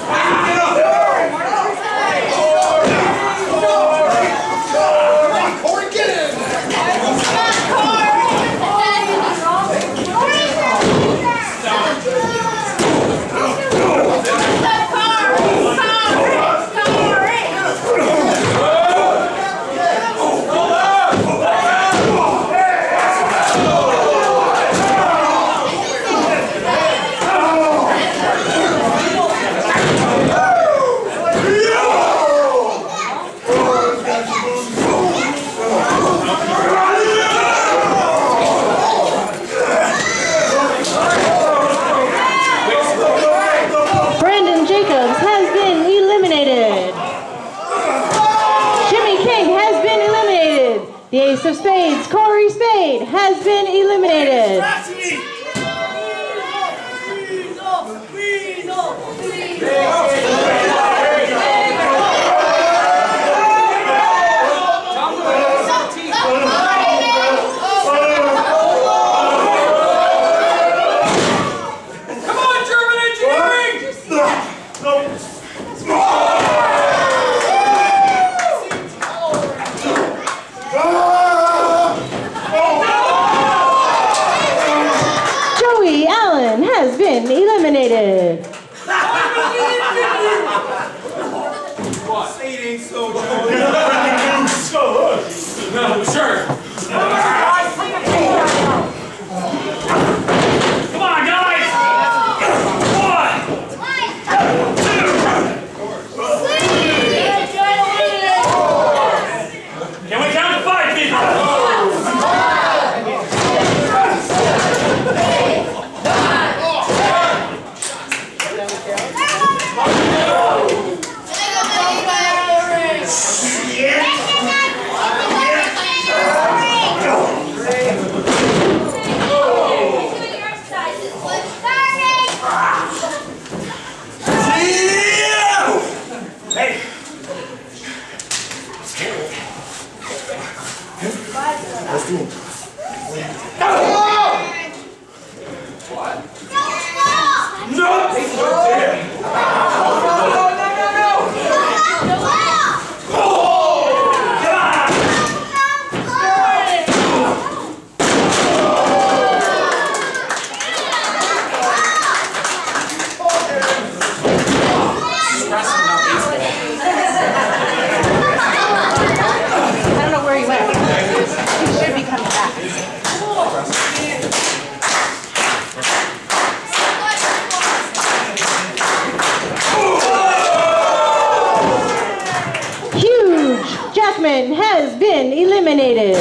Yes. The ace of spades, Corey Spade, has been eliminated. Eliminated. No, sure. Jackman has been eliminated.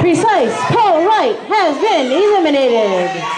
Precise Paul Wright has been eliminated.